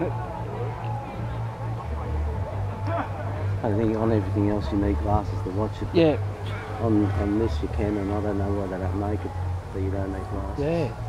I think on everything else you need glasses to watch it. Yeah, On on this you can, and I don't know whether they don't make it, but you don't need glasses. yeah.